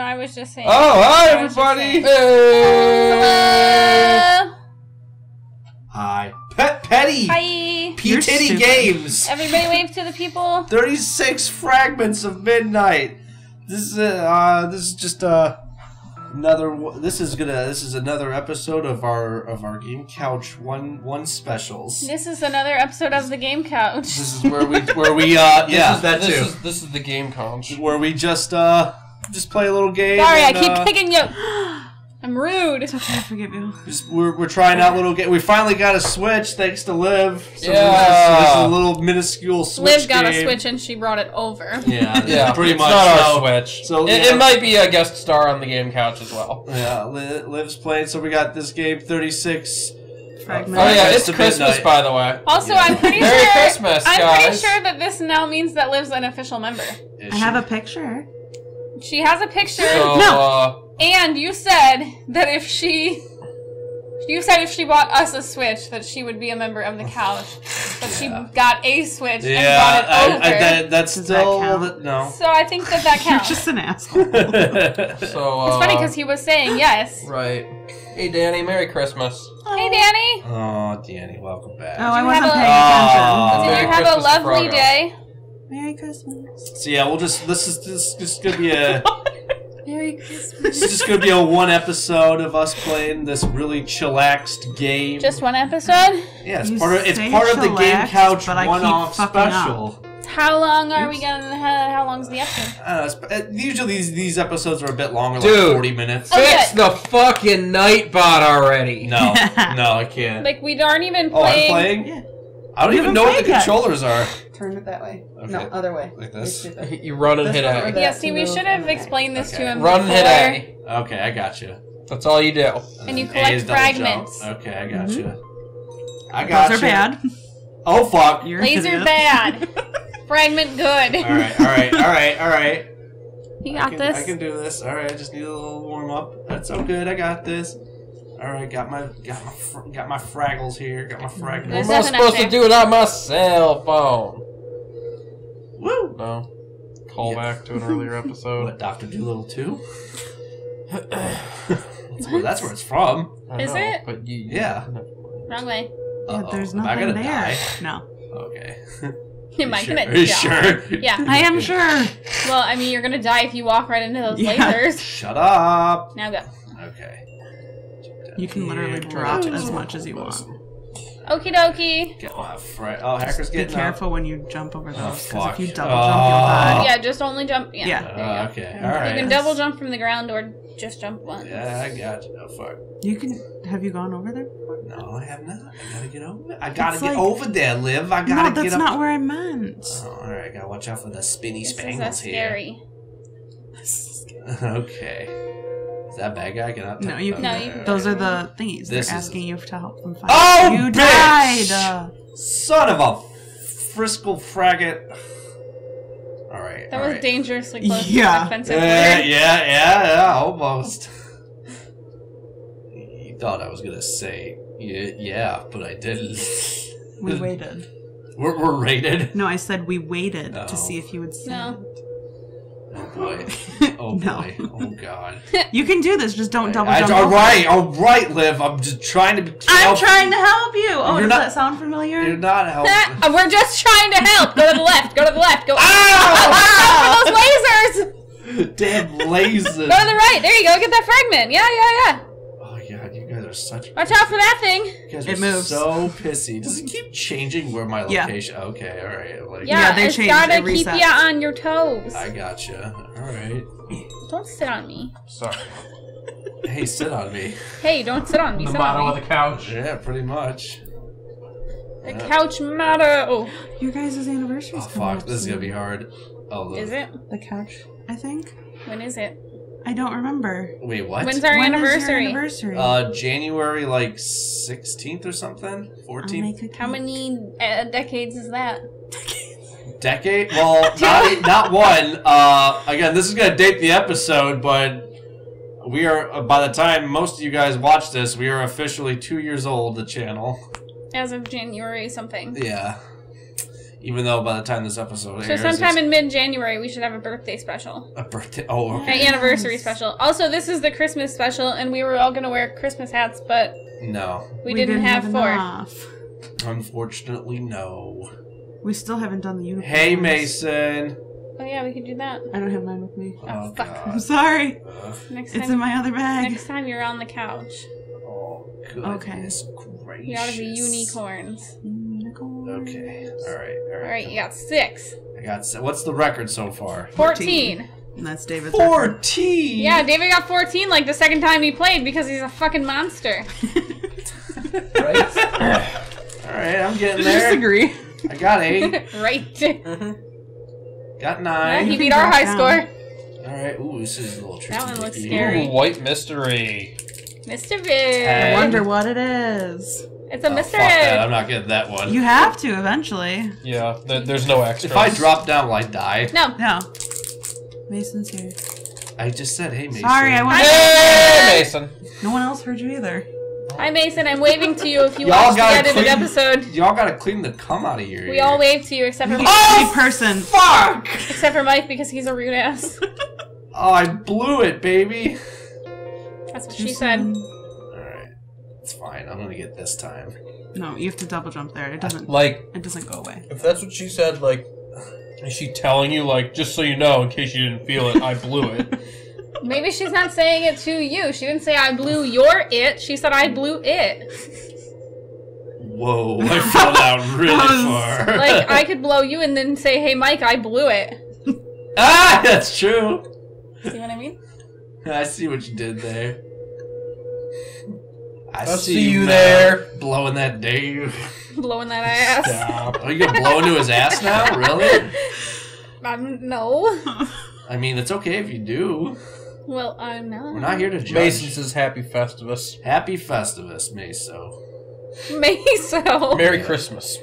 No, I was just saying. Oh, hi I was just everybody! saying. Hello. Hi, Pet Petty. Hi. P You're Titty stupid. Games. Everybody wave to the people. Thirty-six fragments of midnight. This is uh, this is just uh, another. This is gonna. This is another episode of our of our Game Couch one one specials. This is another episode of the Game Couch. This is where we where we uh yeah is, that this too Is, this is the game couch where we just uh just play a little game. Sorry, I keep uh, picking you. I'm rude. It's okay, I forgive you. Just, we're, we're trying out little game. We finally got a Switch thanks to Liv. So Yeah. This, this is a little minuscule Switch Liv got a. Switch and she brought it over. Yeah, Yeah, pretty it's much. not so, our Switch. so, it, yeah. it might be a guest star on the game couch as well. Yeah, Li- Liv's playing. So we got this game, 36. Fragment. Oh yeah, Fragments it's to Christmas midnight. by the way. Also, Yeah. I'm pretty Merry sure. Christmas, I'm pretty sure that this now means that Liv's an official member. I have a picture. She has a picture, So No. uh, and you said that if she. You said if she bought us a Switch, that she would be a member of the couch. But she got a Switch Yeah, and brought it I, over. I, that, that's Does that still no. so I think that that You're just an asshole. so uh, It's funny because he was saying yes. right. Hey Danny, Merry Christmas. Hey, Danny. oh, Danny, welcome back. Oh, I you wasn't have a- paying Oh. Did you have a lovely Frodo. day? Attention. Merry Christmas. So yeah, we'll just this is this, this is gonna be a Merry Christmas. this Christmas. is just gonna be a one episode of us playing this really chillaxed game. Just one episode? yeah, it's You part of it's say part of the Game chillaxed, Couch but I keep one-off fucking up. special. How long are we gonna? How, how long's the episode? I don't know, it's- uh, usually these these episodes are a bit longer, Dude. like forty minutes. Okay. Fix the fucking Nightbot already. No, no, I can't. Like we aren't even oh, I'm playing. playing. Yeah. I don't You even haven't know what the played yet. controllers are. Turn it that way. Okay. No, other way. Like You're this? You run and This hit one or A. Yeah, see, we should have explained this Okay. to him Run and hit before. A. Okay, I got you. That's all you do. And you A collect is double jump. fragments. Okay, I got Mhm. you. I got Those are bad. Oh fuck! You're Laser bad. Fragment good. all right, all right, all right, all right. You I got can, this. I can do this. All right, I just need a little warm up. That's so good. I got this. All right, got my got my fr- got my fraggles here. Got my There's Am. I nothing up supposed to do it on my cell phone? Woo! No. Call Yeah. back to an earlier episode. What, Doctor Doolittle two? that's, where, that's where it's from. I Is know, it? But you, Yeah. Wrong way. Yeah, Uh-oh. there's Am I nothing gonna there. die? No. Okay. Am I sure? gonna Are you die? sure? Yeah. I am sure. Well, I mean, you're gonna die if you walk right into those Yeah. lasers. Shut up. Now go. Okay. You can literally drop as much as you want. Okie dokie. Get my fra- Oh, hacker's Be getting careful when you jump over Oh, those, because fuck. if you double Oh. jump, you'll die. Yeah, just only jump. Yeah. Yeah. There you Uh, go. okay. You All right. You can double jump from the ground or just jump once. Yeah, I got you. Oh fuck. You can. Have you gone over there? No, I have not. I gotta get over. I gotta It's get like- over there, Liv. I gotta that's get up. No, that's not where I meant. Oh, all right, gotta watch out for the spinny This is spangles a here. scary. okay. Is that bad guy? Can I? No, you can. No, you- Those are the thingies. This is- They're asking you to help them find. Oh, you bitch! died. Uh, Son of a friskel fraggot. All right. That all was right. dangerously close Yeah. an offensive Yeah, yeah, yeah, yeah, almost. You thought I was gonna say, yeah, yeah but I didn't. we waited. We're, we're rated. No, I said we waited No. to see if you would say No. Oh boy. Oh no. boy. Oh god. You can do this. Just don't double I- jump. all over. right, all right, Liv. I'm just trying to. Be I'm help- trying to help you. Oh, You're does not- that sound familiar? You're not helping. Ah, We're just trying to help. Go to the left. Go to the left. Go. Ow! Watch out for those lasers. Damn lasers. Go to the right. There you go. Get that fragment. Yeah, yeah, yeah. Oh god, you guys are such. Watch out for that thing. You guys are It moves. so pissy. Does it keep changing where my location? Yeah. Okay, all right. Like, Yeah, Yeah, they it's changed, gotta it keep you on your toes. I gotcha. All right. Don't sit on me. Sorry. Hey, sit on me. Hey, don't sit on me. The sit motto of the couch. Yeah, pretty much. The couch motto. Oh. Your guys' anniversary Oh fuck, this is gonna be hard. Oh, look. Is it? the couch. I think. When is it? I don't remember. Wait, what? When's our When is your anniversary? anniversary? Uh, January like sixteenth or something. I'll Fourteenth make a How cake. many uh, decades is that? decade. Well, not not one. Uh, again, this is gonna date the episode, but we are uh, by the time most of you guys watch this, we are officially two years old. The channel. As of January something. Yeah. Even though by the time this episode So airs, sometime in mid-January, we should have a birthday special, a birthday. Oh, an okay. anniversary special. Also, this is the Christmas special, and we were all gonna wear Christmas hats, but No, we, didn't, have, four. enough. unfortunately, no. We still haven't done the uniforms. Hey, Mason. Oh yeah, we could do that. I don't have mine with me. Oh, oh fuck. I'm sorry. Ugh. Next It's in my other bag. next time you're on the couch. Oh, goodness gracious. We ought to be unicorns. Mm-hmm. Okay. All right. All All right. right, you got six. I got. se- What's the record so far? 14. And that's David's record. Fourteen. Yeah, David got 14 like the second time he played because he's a fucking monster. Right. All right. I'm getting Just there. agree. I got eight. right. Uh-huh. Got Yeah, nine. he beat our high down. score. All right. Ooh, this is a little tricky. That one looks tricky. scary. Ooh, white mystery. Mr. I Big. wonder what it is. It's a Oh, Mr. fuck that. I'm Egg. not getting that one. You have to eventually. Yeah, there, there's no extras. if I drop down, will I die? No. No. Mason's here. I just said, hey, Mason. Sorry, I wanted. Hey, Mason. No one else heard you either. Hi, Mason. I'm waving to you if you Y'all watched the gotta edited clean- episode. Y'all gotta clean the cum out of your We ear. all wave to you except for You Mike, get oh, person. Fuck! except for Mike because he's a rude ass. Oh, I blew it, baby. That's what Too she said. Soon. Alright. It's fine. I'm gonna get this time. No, you have to double jump there. It doesn't. Like, It doesn't go away. if that's what she said, like, is she telling you, like, just so you know, in case you didn't feel it, I blew it? Maybe she's not saying it to you. She didn't say I blew your it. She said I blew it. Whoa, I fell down really That was- far. Like I could blow you and then say, "Hey, Mike, I blew it." ah, that's true. See what I mean? I see what you did there. I I'll see you man, there. Blowing that Dave. Blowing that ass. Stop. Oh, you gonna blow into his ass now? Really? Um, no. I mean, it's okay if you do. Well, I'm not. We're not here to judge. Mason says Happy Festivus. Happy Festivus, Meso. Meso. Merry Christmas.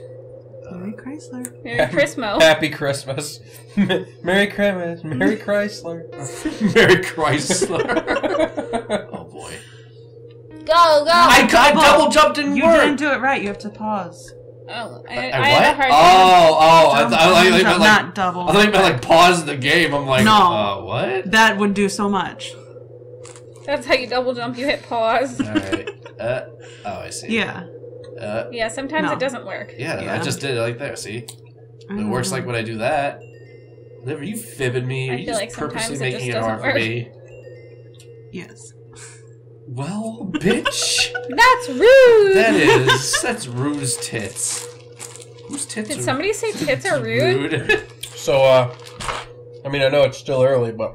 Merry Chrysler. Merry Christmas. Happy Christmas. Merry Christmas. Merry Chrysler. Merry Chrysler. oh boy. Go, go. I, I double jumped and You worked. didn't do it right. You have to pause. oh, I, I, I, what? had a hard time. oh, oh, I, th- I, thought you Double meant like, not double. I thought you meant like pause the game. I'm like, No. uh, what? That would do so much. That's how you double jump. You hit pause. All right. Uh, oh, I see. Yeah. Uh, Yeah, sometimes No. it doesn't work. yeah, I just did it like there. See, it Mm. works like when I do that. Liv, are you fibbing me? Are I you feel just like purposely making just it hard for me? Yes. Well, bitch. That's rude. that is that's Rue's tits. Whose tits Did are somebody say tits are rude? rude? So, uh, I mean, I know it's still early, but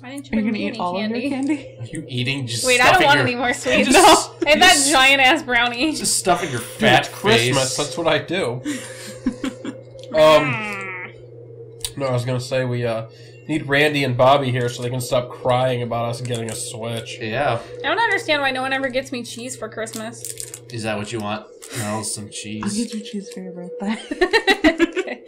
Why didn't you Are you bring gonna eat any all candy? of your candy? Are you eating just Wait, I don't want your, any more sweets. Just- I had that giant ass brownie. Just stuffing your fat it's Christmas. face. That's what I do. um, no, I was gonna say we uh need Randy and Bobby here so they can stop crying about us getting a Switch. Yeah. I don't understand why no one ever gets me cheese for Christmas. Is that what you want? No, some cheese. I'll get you cheese for your birthday.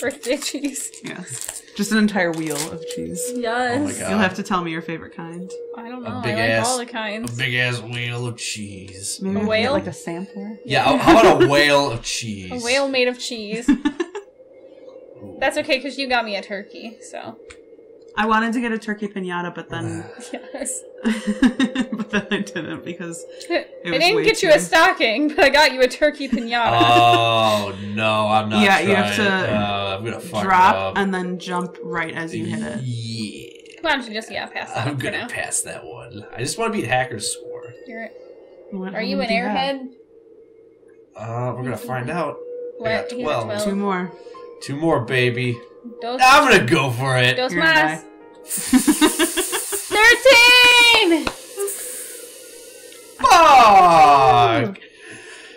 Birthday cheese. yes. Just an entire wheel of cheese. Yes. Oh my God. You'll have to tell me your favorite kind. I don't A know. I like ass- all the kinds. A kinds. big ass wheel of cheese. Maybe A we can get, whale? like a sampler. Yeah, how about a whale of cheese? A whale made of cheese. That's okay because you got me a turkey. So I wanted to get a turkey pinata, but then yes. but then I didn't because I was didn't way get you a stocking, but I got you a turkey pinata. Oh no, I'm not. Yeah, you have to Uh, I'm gonna fuck drop up. and then jump right as you hit it. Yeah, Why don't you just yeah pass that I'm gonna now? pass that one. I just want to beat Hacker's score. You're, What- are you an airhead? Uh, we're gonna find out. What? got He's a 12. Two more. Two more, baby. Dos, I'm gonna go for it. dos más. Thirteen. Fuck!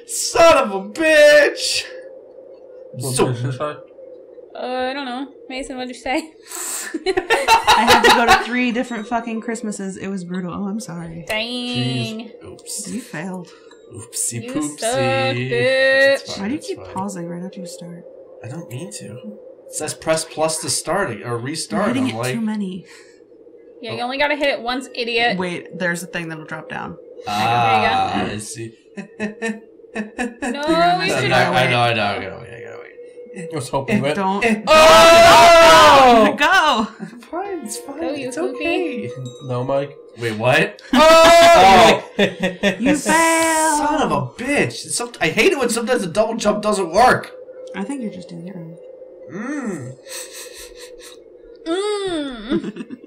Son of a bitch! So, Uh, I don't know. Mason, what'd you say? I had to go to three different fucking Christmases. It was brutal. Oh, I'm sorry. Dang. oops. You failed. Oopsie You poopsie. suck, bitch. Why do you keep fine. pausing right after you start? I don't mean to. It says press plus to start it or You're restart. hitting I'm it like, too many. Yeah, you only gotta hit it once, idiot. Wait, there's a thing that'll drop down. ah, I see. No, You're gonna you mess I should know. I know, I know. I gotta wait. I gotta wait. I was hoping you went. Don't Oh! go. Fine, it's fine. Go, you it's poopy. okay. No, Mike. Wait, what? Oh! You fail. Son of a bitch! Some, I hate it when sometimes the double jump doesn't work. I think you're just doing it wrong. Mmm. Mmm.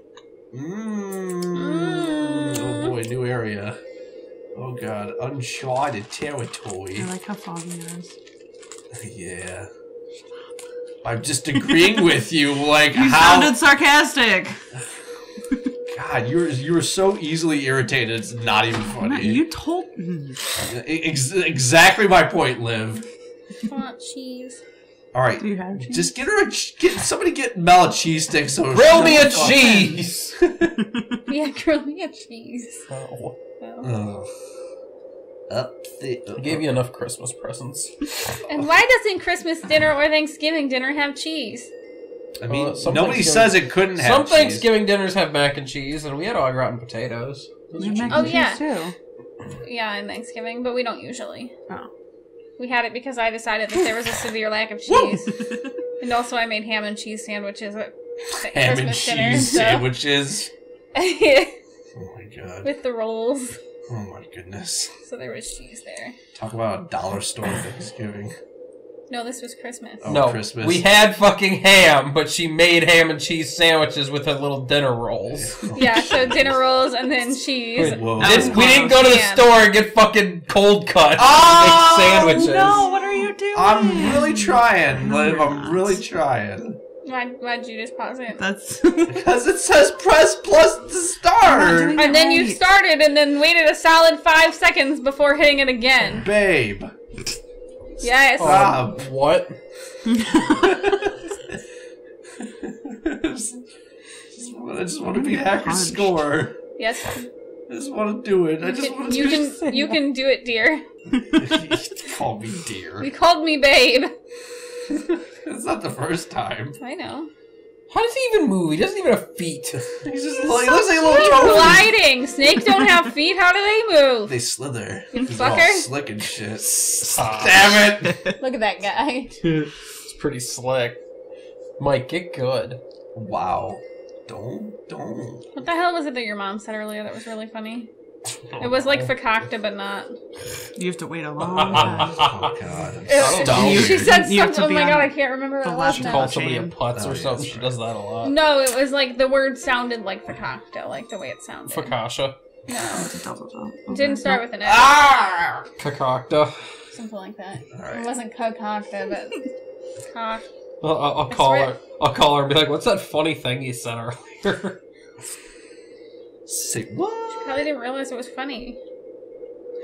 Mmm. Oh boy, new area. Oh god, uncharted territory. I like how foggy it is. Yeah. I'm just agreeing with you, like You how. sounded sarcastic. God, you're you're so easily irritated. It's not even funny. You told. Hmm. Ex- exactly my point, Liv. Want cheese? All right, Do you have cheese? just get her a get somebody get Mel a cheese stick. So Grill me a Oh, cheese! Yeah, grill me a cheese. Oh, Well. Ugh. Up the. I gave you enough Christmas presents. And why doesn't Christmas dinner or Thanksgiving dinner have cheese? I mean, Uh, nobody says it couldn't have Some cheese. Thanksgiving dinners have mac and cheese, and we had au gratin potatoes. Those We are have mac Oh, and cheese yeah. too. Yeah, in Thanksgiving, but we don't usually. Oh. We had it because I decided that there was a severe lack of cheese. and also I made ham and cheese sandwiches at at ham and cheese dinner. so- sandwiches. Oh my god. With the rolls. Oh my goodness. So there was cheese there. Talk about a dollar store Thanksgiving. No, this was Christmas. Oh, no, Christmas. we had fucking ham, but she made ham and cheese sandwiches with her little dinner rolls. Yeah, so dinner rolls and then cheese. Whoa. That Didn't- we didn't go to the Man. store and get fucking cold cut Oh, and make oh, sandwiches. No, what are you doing? I'm really trying, No, Liv. I'm really trying. Why, why'd you just pause it? That's. Because it says press plus to I'm start. not doing And then you Right. started and then waited a solid five seconds before hitting it again. Babe. Yes. Uh, oh, Stop. what? I just want to be hacker score. Yes. I just want to do it. I just want to You do it. can you can do it, dear. Call me dear. You called me babe. It's not the first time. I know. How does he even move? He doesn't even have feet. He's just like he looks like a little toad. Gliding. Snakes don't have feet. How do they move? They slither. You 'Cause fucker. Slick and shit. Stop. Damn it! Look at that guy. It's pretty slick. Mike, get good. Wow. Don't don't. What the hell was it that your mom said earlier that was really funny? It was like fakakta, but not. You have to wait a long time. Oh god. It- so she weird. said You something. Oh my god, I can't remember the what it left was. Called somebody a putz Oh, or yeah, something. that's She right. does that a lot. No, it was like the word sounded like fakakta, like the way it sounded. Fakasha. No, It's a double jump. it didn't start with an S. Ah! Kakakta. Something like that. Alright. It wasn't kakakta, but cock. I'll, I'll, I'll call her. I'll call her and be like, "What's that funny thing you said earlier?" Say what? Probably didn't realize it was funny.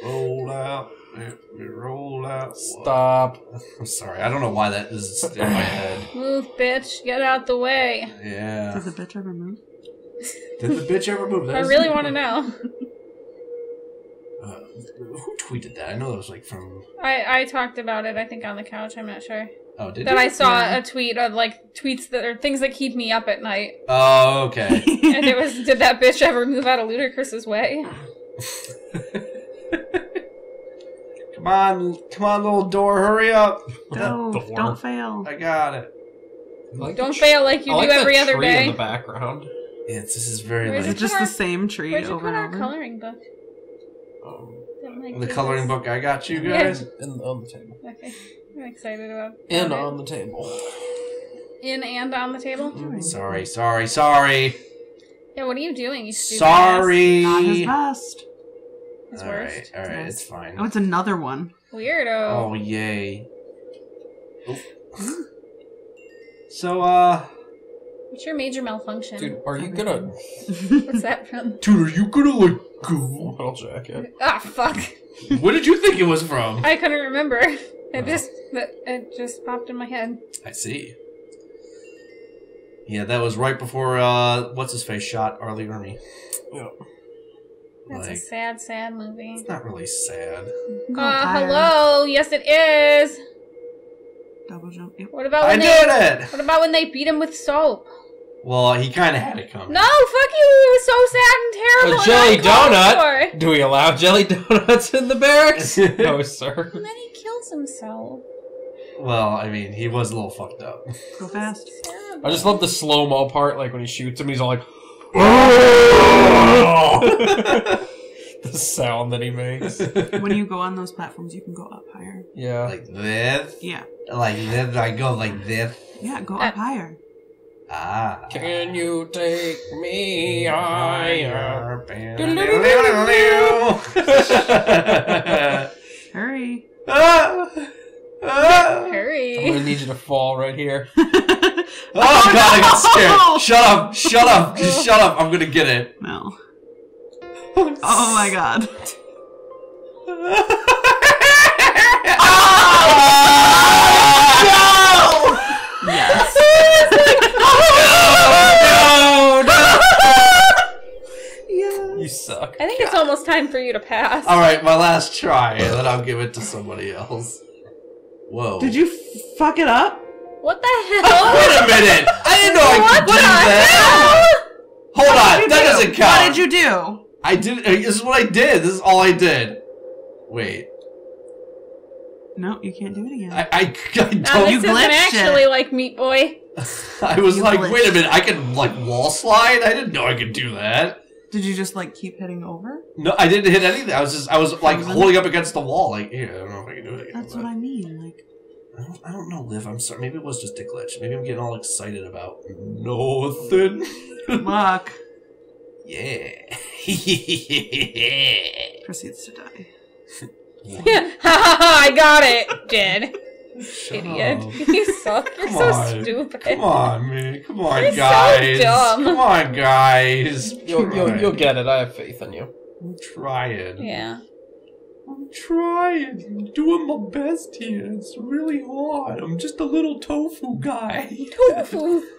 Roll out. Let me roll out. Stop. I'm sorry. I don't know why that is in my head. Move, bitch. Get out the way. Yeah. Does the bitch ever move? Did the bitch ever move? That I really want to know. Uh, who tweeted that? I know it was like from. I, I talked about it, I think, on the couch. I'm not sure. Oh, did That you? I saw Yeah. a tweet of like tweets that are things that keep me up at night. Oh, okay. And it was, did that bitch ever move out of Ludacris's way? come on, come on, little door, hurry up! No, door. don't fail. I got it. I like Don't fail like you I like do the every other tree day. in the background. Yes, this is very Where's Is like it just put the same tree Where'd you over put and our over? coloring book? Um, Didn't like the do coloring book. I got you Yeah. guys. in, on the table. Okay. I'm excited about In about it. on the table. In and on the table? Sorry, sorry, sorry, Yeah, what are you doing? You stupid sorry. Not his best. His All right, worst. all right, it's fine. Oh, it's another one. ass. Weirdo. Oh yay! Oh. So, uh, What's your major malfunction? Dude, are you gonna What's that from? dude, are you gonna like go? metal jacket? Ah, fuck. What did you think it was from? I couldn't remember. Oh. It just that it just popped in my head. I see. Yeah, that was right before uh, what's his face shot R. Lee Ermey. Yeah. That's a sad, sad movie. it's not really sad. Go Uh, hello. Yes, it is. Double jump. Yep. What about I when they? did it. What about when they beat him with soap? Well, he kind of had it coming. No, fuck you. It was so sad and terrible. A and jelly donut? for. Do we allow jelly donuts in the barracks? no, sir. And then he kills himself. Well, I mean, he was a little fucked up. Go fast. I just love the slow mo part, like when he shoots him, he's all like, the sound that he makes. When you go on those platforms, you can go up higher. Yeah. like this, Yeah. like this. I go like this. Yeah, go up higher. Ah. Can you take me higher? Hurry. Ah! Ah! I'm gonna need you to fall right here. Oh god, I got scared. Shut up, shut up, just shut up. I'm gonna get it. no. Oh my god. Yes. no, no. You suck. I think it's almost time for you to pass. All right, my last try, and then I'll give it to somebody else. Whoa. Did you f- fuck it up? What the hell? Wait a minute! I didn't know I What could the do that. hell? Hold on, What did that you doesn't count. What did you do? I did. uh, This is what I did. This is all I did. Wait, No, you can't do it again. I I, I Now, don't. You this isn't glitched actually it. like Meat Boy. I was you like, glitched. wait a minute, I can like wall slide. I didn't know I could do that. Did you just like keep hitting over? No, I didn't hit anything. I was just, I was like Frozen? holding up against the wall. Like, yeah, I don't know if I can do it again. That's what I mean. Like, I don't, I don't know, Liv. I'm sorry. Maybe it was just a glitch. Maybe I'm getting all excited about nothing. luck yeah. proceeds to die. Yeah. Ha ha ha! I got it, Jed. Shut Idiot. up. You suck. You're Come so on. stupid. Come on, man. Come on, You're so guys. dumb. Come on, guys. You'll, you'll, you'll get it. I have faith in you. I'm trying. Yeah. I'm trying. I'm doing my best here. It's really hard. I'm just a little tofu guy. Tofu.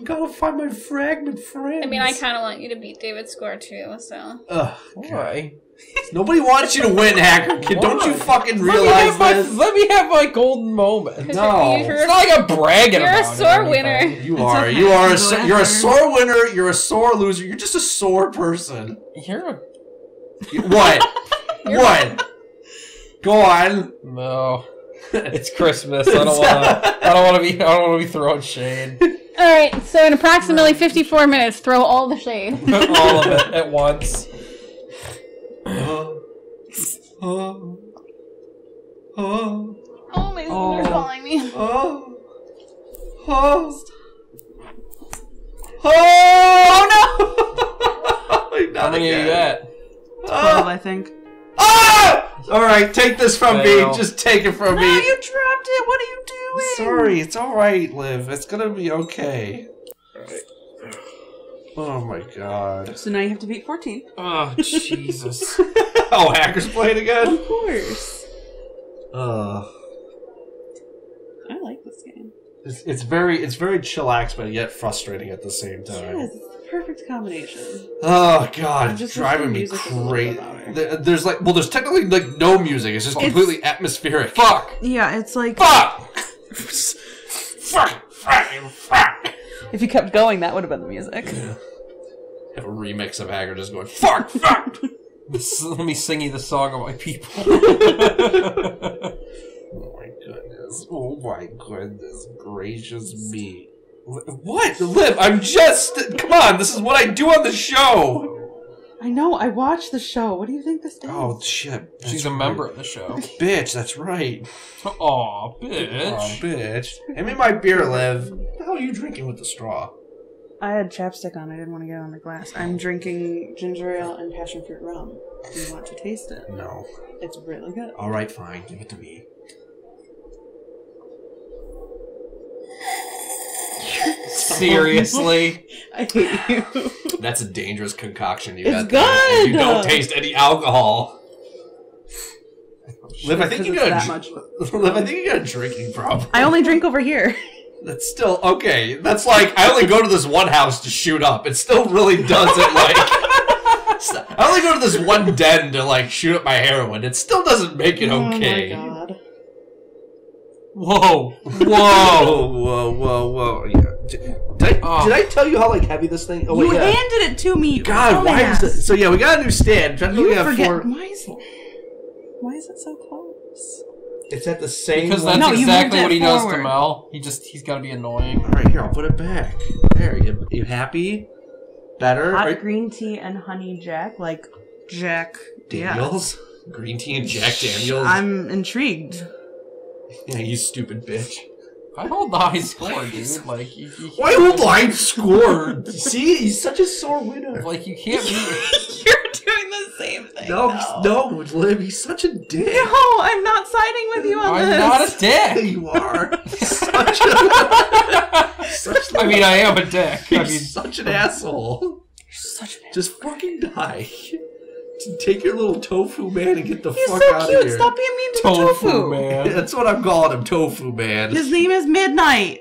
I gotta find my fragment friends. I mean, I kind of want you to beat David's score too, so. Ugh. Why? Nobody wants you to win, Hacker Kid. Don't you Why? fucking Let me, realize have my, this? let me have my golden moment. No. you're, It's not like I'm bragging You're a about it or sore winner. You are. okay. You are. A so, you're a sore winner. You're a sore loser. You're just a sore person. You're a... What? what? Go on. No. It's Christmas. I don't want to. I don't want to be. I don't want to be throwing shade. Alright, so in approximately 54 minutes, throw all the shade. All of it at once. Oh. Oh. Oh. Oh, my Oh. sister's calling me. Oh. Oh. Oh no! Not How many are you at? Twelve, Ah! I think. Ah! All right, take this from Fail. me. Just take it from No, me. you dropped it. What are you doing? Sorry, it's all right, Liv. It's gonna be okay. Oh my god. So now you have to beat fourteen. Oh Jesus! oh, hackers playing again? Of course. Ugh. I like this game. It's, it's very it's very chillax, but yet frustrating at the same time. Yes, it's the perfect combination. Oh I god, just wish driving me music was a little crazy. There- There's like, well, there's technically like no music. It's just It's- completely atmospheric. Fuck! Yeah, it's like Fuck! Fuck! Fuck! Fuck! If you kept going, that would have been the music. Have a remix of Hacker just going fuck, fuck. Let me sing you the song of my people. Oh my goodness. Oh my goodness gracious me. Wh- What? Liv, I'm just. Come on, this is what I do on the show! I know. I watched the show. What do you think this oh, is? Oh, shit. That's She's a right. member of the show. Bitch, that's right. Aw, Oh, bitch. bitch. Hand me my beer, Liv. What the hell are you drinking with the straw? I had chapstick on. I didn't want to get on the glass. I'm drinking ginger ale and passion fruit rum. Do you want to taste it? No. It's really good. Alright, fine. Give it to me. Seriously? I hate you. That's a dangerous concoction you It's got there. If You don't taste any alcohol. Liv, I think you got a that much. Liv, I think you got a drinking problem. I only drink over here. That's still okay. That's like I only go to this one house to shoot up. It still really doesn't like. I only go to this one den to like shoot up my heroin. It still doesn't make it okay. Oh my god. Whoa! Whoa, Whoa! whoa, whoa, whoa! Yeah. Did, did I, Oh. did I tell you how like heavy this thing? Oh you wait, yeah. handed it to me. God, why is it? So yeah, we got a new stand. Trying to You we have forget. four. Why is it? Why is it so close? It's at the same. Because that's No, exactly what it he does to. Mel. He just he's got to be annoying. All right, here I'll put it back. There, you you happy? Better? Hot Are- green tea and honey Jack, like Jack Daniels, green tea and Jack Daniels. I'm intrigued. yeah, you stupid bitch. I hold the high score, dude. Like you, you Why would line score? See, he's such a sore winner. Like you can't be. You're doing the same thing. No, no, Liv, he's such a dick. No, I'm not siding with you on I'm this. not a dick. you are. such a, such I mean, I am a dick. I He's mean, such an asshole. You're Such an Just fucking die. Take your little tofu man and get the He's fuck so out cute. of here. so cute Stop being mean to tofu, tofu. man. That's what I'm calling him, tofu man. His name is Midnight.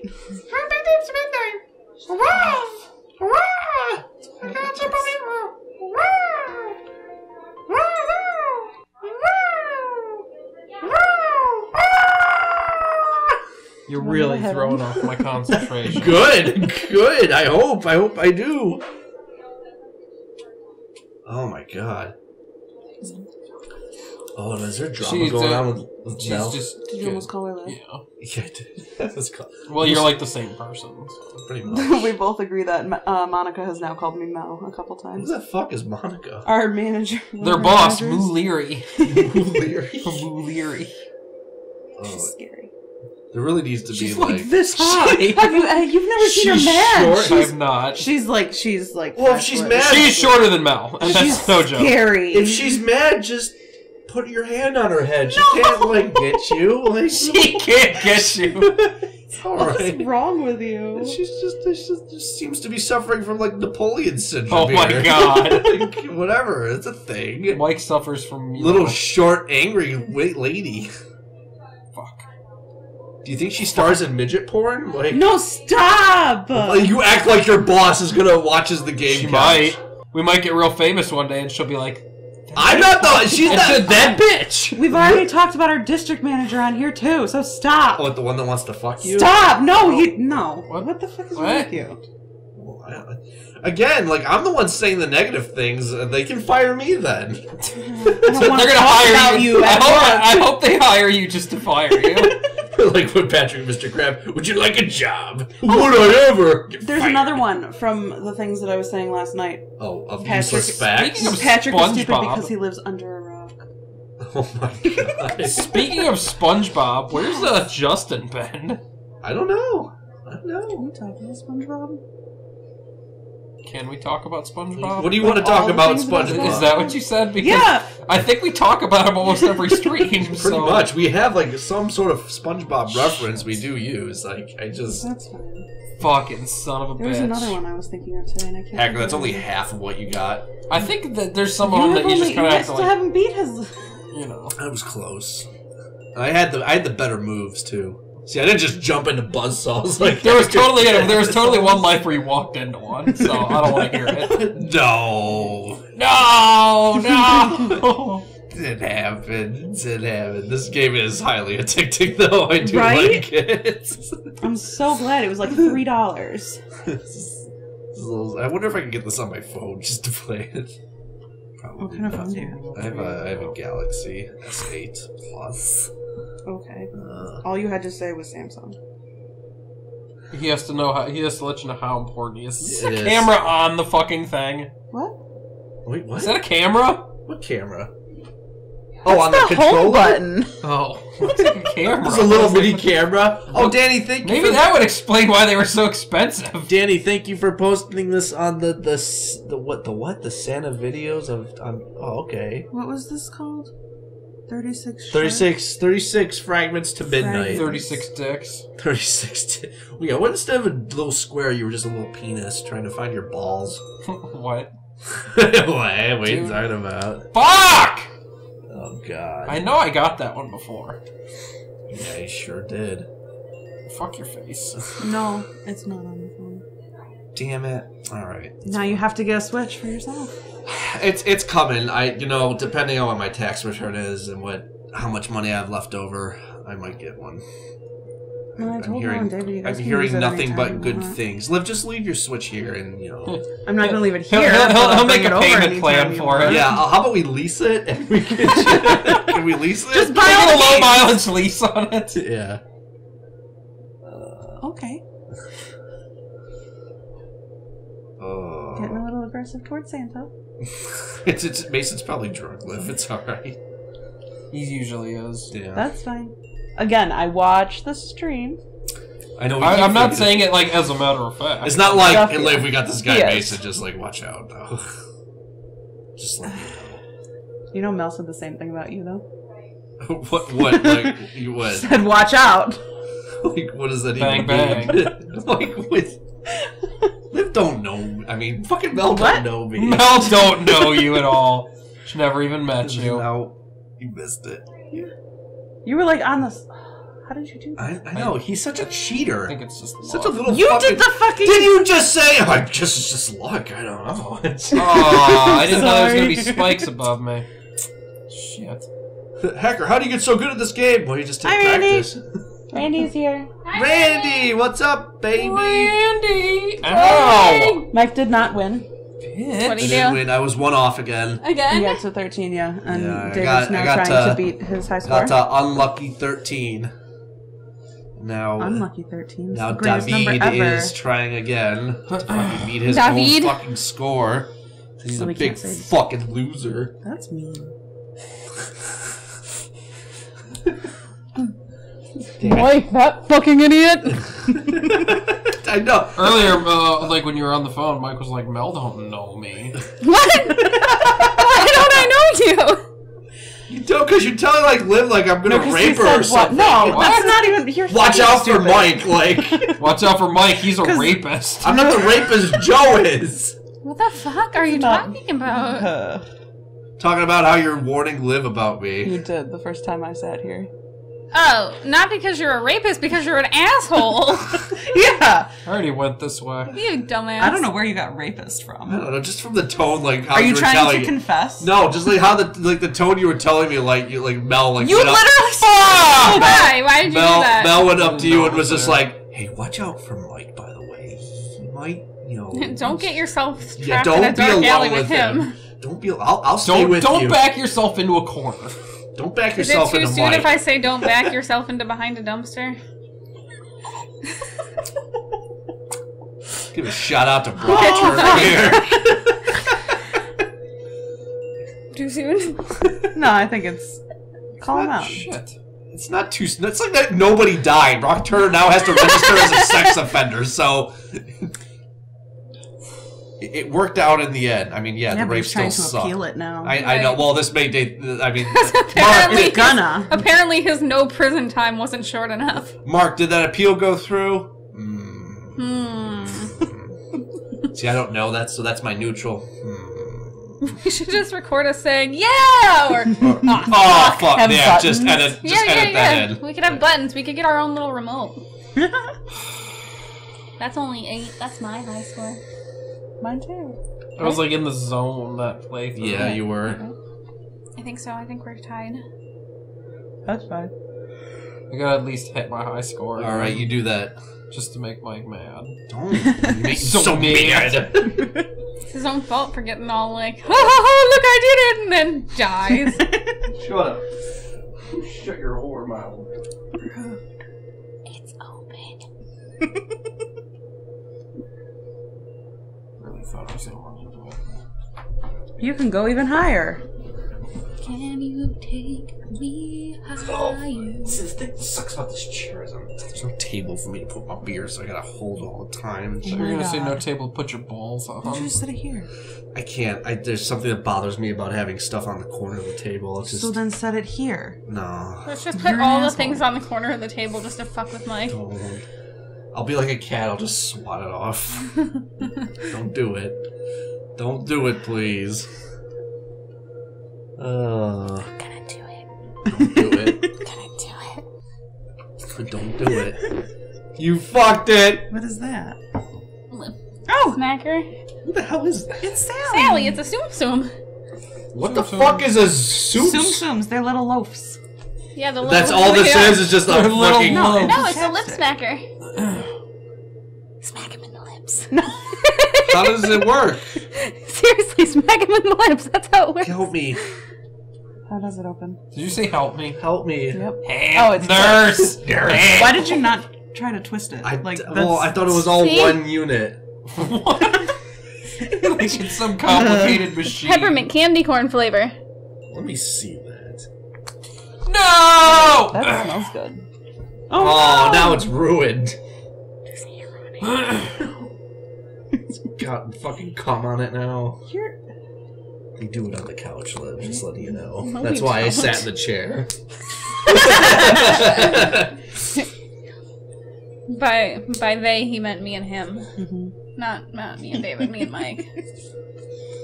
You're Wanna really go ahead? throwing off my concentration. Good, good. I hope. I hope I do. Oh my god. Oh, is there drama She's, going uh, on with, with She's Mel? just. Did you almost call her that? Yeah. Yeah, I did. That's co- Well, you're like the same person. pretty much. we both agree that uh, Monica has now called me Mel a couple times. Who times. the fuck is Monica? Our manager. one of Their our boss, managers. Moo Leary. Leary. Moo Leary. Oh, She's scary. There really needs to She's be like like. this high. Have you? Uh, you've never seen her She's short. She's, I'm not. she's like she's like. Well, if she's foot. mad- She's shorter than Mel, and she's that's no joke. scary. if she's mad, just put your hand on her head. She can't like get you. Like She can't get you. all What's right. wrong with you? She's just, she just, just seems to be suffering from like Napoleon syndrome. Oh my here. God. Like, whatever, it's a thing. Mike suffers from Little know, short, angry wait lady. Fuck. Do you think she stars in midget porn? Like, No, stop! like, you act like your boss is gonna watches the game. She couch. might. We might get real famous one day, and she'll be like, I'm not the. She's "And not said that bitch." We've already talked about our district manager on here too, so stop. What the one that wants to fuck you? Stop! No, he no. What? What, the fuck is wrong with you? Again, like I'm the one saying the negative things, uh, they can fire me then. They're gonna hire you. you. I, hope. I hope they hire you just to fire you. like when Patrick Mr. Crab, would you like a job? Would I ever? Get There's fired. another one from the things that I was saying last night. Oh, of Patrick- useless facts. Speaking of Patrick is stupid SpongeBob. because he lives under a rock. Oh my god. Speaking of SpongeBob, where's uh, Justin been? I don't know. I don't know. Can we talk about SpongeBob? Can we talk about SpongeBob? What do you want to talk about, SpongeBob? Is that what you said? Because Yeah. I think we talk about him almost every stream. Pretty so. much. We have like some sort of SpongeBob reference we do use. Like I just That's fine. Fucking son of a There bitch. was another one I was thinking of today, and I can't. Hacker, think that's only half of what you got. I think that there's some You of that you just kinda guys have to still like, haven't beat his. you know. I was close. I had the I had the better moves too. See, I didn't just jump into buzzsaws like There was totally did. there was totally one life where you walked into one, so I don't want to hear it. no, No, no. didn't happen. Didn't happen. This game is highly addicting, though. I do Right? like it. I'm so glad it was like three dollars. This is- this is a little- I wonder if I can get this on my phone just to play it. Probably What kind of phone do you have? I have a I have a Galaxy S8 Plus. Okay. Uh, All you had to say was Samsung. He has to know how. He has to let you know how important he is. Is It a is. camera on the fucking thing? What? wait, what? Is that a camera? what camera? Oh, on the, the controller. home button. Oh, looks like a camera. There's a little mini camera. Oh, Danny, thank you. Maybe that would explain why they were so expensive. Danny, thank you for posting this on the the the what the what the Santa videos of. Um, oh, okay. What was this called? Thirty-six. 36, 36 fragments to midnight. Fragments. Thirty-six dicks. 36. T- well, yeah, what instead of a little square, you were just a little penis trying to find your balls? what? what? What are you Dude. talking about? Fuck! Oh, God. I know I got that one before. yeah, he sure did. Fuck your face. No, it's not on the phone. Damn it. All right. Now you have to get a Switch for yourself. It's it's coming. I you know depending on what my tax return is and what how much money I have left over, I might get one. No, I I'm hearing, Ron David you I'm hearing nothing but you good want. things. Liv, just leave your switch here, and you know. I'm not gonna leave it He'll- here. he'll- he'll I'll make bring a payment plan for want. it. Yeah, uh, how about we lease it and we can? can we lease it? Just buy Put all a the low mileage lease on it. Yeah. Okay. Uh, Getting a little aggressive towards Santa. it's, it's Mason's probably drunk. Liv, it's all right. He usually is. Yeah. That's fine. Again, I watch the stream. I know. I, I'm not thinking- saying it like as a matter of fact. It's not like, hey. Liv, we got this guy Yes. Mason. Just like watch out, though. just let me know. You know, Mel said the same thing about you, though. what? What? Like you what? Said, "Watch out." Like what does that Bang, even mean? like what? Liv don't know. I mean, fucking Mel What? don't know me. Mel don't know you at all. She never even met you. No, you missed it. You were like on this. How did you do that? I, I know he's such a cheater. I think it's just Such a luck. little. You fucking... did the fucking. Did you just say? Oh, just it's just luck. I don't know. Aw, I didn't know there was gonna be Sorry. spikes above me. Shit. Hacker, how do you get so good at this game? Well, you just take Hi, Randy. practice. Randy's here. Randy, what's up, baby? Randy! Ow! Mike did not win. What do I you didn't do? win. I was one off again. He Again? got to 13, yeah. And Yeah, I David's got- I now got trying to, to- beat his high score. Got to unlucky thirteen. Now, Unlucky 13. Now the greatest number David ever. is trying again to fucking beat his David? own fucking score. He's So a we big can't say- fucking loser. That's mean. Mike, that fucking idiot! I know. Earlier, uh, like when you were on the phone, Mike was like, "Mel don't know me." What? Why don't I know you? You don't, because you're telling like live like I'm gonna 'cause he rape her said or what? something. No, What? that's not even. You're Watch fucking out for stupid. Mike. Like Watch out for Mike. He's a 'Cause- rapist. I'm not the rapist. Joe is What the fuck are you not- talking about? Uh, talking about how you're warning Liv about me. you did the first time I sat here. Oh, not because you're a rapist, because you're an asshole. Yeah. I already went this way. you dumbass. I don't know where you got rapist I from. don't know, just from the tone, like how Are you were trying telling to confess? No, just like how the like the tone you were telling me, like you like Mel, like You went up- literally said Why? Why did you Mel, do that? Mel went up to you and was just like, "Hey, watch out for Mike. By the way, he might, you know, don't get yourself trapped yeah, in a don't be dark alley alone with with him. him. Don't be. I'll, I'll stay Don't with don't you. back yourself into a corner. Don't back yourself into Is it yourself too soon Mike. if I say don't back yourself into behind a dumpster? Give a shout out to Brock here. Too soon? No, I think it's. Call him out. Shit. It's not too. Soon. It's like that. Nobody died. Brock Turner now has to register as a sex offender. So it, it worked out in the end. I mean, yeah, Yeah, the rape he's still trying to appeal it now. I, I know. Well, this may date. I mean, Apparently, It's gonna. apparently his no prison time wasn't short enough. Mark, did that appeal go through? Mm. Hmm. See, I don't know that, so that's my neutral. Hmm. We should just record us saying yeah or Oh fuck! Have Yeah, just edit. Just yeah, yeah, edit that yeah. in. We could have buttons. We could get our own little remote. That's only eight. That's my high score. Mine too. I was like in the zone that playthrough. Yeah, you were. I think so. I think we're tied. That's fine. I gotta at least hit my high score. All right, you do that. Just to make Mike mad. Don't make me So so mad. mad. It's his own fault for getting all like, ha ha ha, look, I did it, and then dies. Shut up. Shut your whore mouth. it's open. Really thought I was gonna want to do it. You can go even higher. Can you take me oh, higher? This is the thing sucks about this chair is I'm- there's no table for me to put my beer, so I gotta hold all the time. So Oh you're gonna say no God. table, put your balls on. Just sit it here. I can't. I, there's something that bothers me about having stuff on the corner of the table. It's just So then set it here. no. Let's just put You're an all the asshole. things on the corner of the table just to fuck with Mike. Don't. I'll be like a cat. I'll just swat it off. Don't do it. Don't do it, please. Uh, Gonna do it. don't do it. Gonna do it. don't do it. You fucked it. What is that? Oh, Snacker. Who the hell is that? It's Sally. Sally, it's a Tsum Tsum. What the fuck is a soup? Tsum Tsums, they're little loafs. Yeah, the little That's all this yeah. is. Is just a They're little fucking. globes. No, it's a lip Chapstick. smacker. Smack him in the lips. How does it work? Seriously, smack him in the lips. That's how it works. Help me! How does it open? Did you say help me? Help me! Yep. Oh, it's- nurse. nurse. Why did you not try to twist it? I like, well, I thought it was all See? one unit. What? like it's some uh, complicated machine. Peppermint candy corn flavor. Let me see that. No. That smells good. Oh, now it's ruined. It's got fucking cum on it now. You're- They do it on the couch, Liv, just letting you know. No, That's why I don't. sat in the chair. By by they, he meant me and him, Mhm. not not me and David, me and Mike.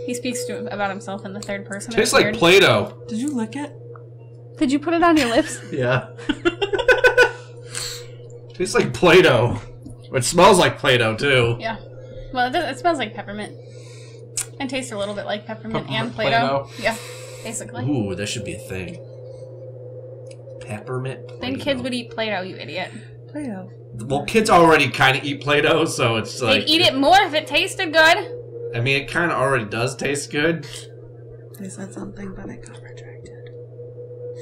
He speaks to about himself in the third person. Tastes like weird. Play-Doh. Did you lick it? Did you put it on your lips? Yeah. Tastes like Play-Doh. It smells like Play-Doh too. Yeah. Well, it, does, it smells like peppermint. And tastes a little bit like peppermint, and Play-Doh. Play-Doh. Yeah, basically. Ooh, that should be a thing. Peppermint. Then Play-Doh. kids would eat Play-Doh, you idiot. Play-Doh. Well, kids already kind of eat Play-Doh, so it's like They'd eat it more if it tasted good. I mean, it kind of already does taste good. They said something, but it got retracted.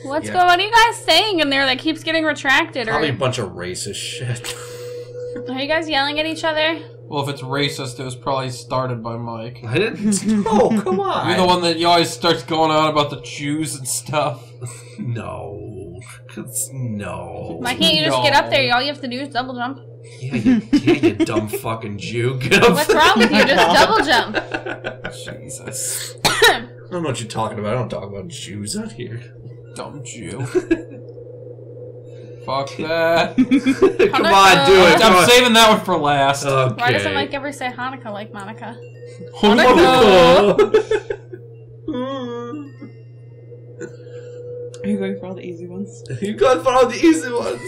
What's Yeah. going? What are you guys saying in there that keeps getting retracted? Or Probably a bunch of racist shit. are you guys yelling at each other? Well, if it's racist, it was probably started by Mike. I didn't. Oh, come on. You're the one that you always starts going on about the Jews and stuff. No. 'Cause- No. Why can't you just get up there? All you have to do is double jump. Yeah, you, yeah, you dumb fucking Jew. Get up What's wrong with you? Just double jump. Jesus. I don't know what you're talking about. I don't talk about Jews out here. Dumb Jew. Fuck that. Come on, do it. Come I'm on. saving that one for last. Okay. Why doesn't Mike ever say Hanukkah like Monica? Hanukkah. Are you going for all the easy ones? you going for all the easy ones.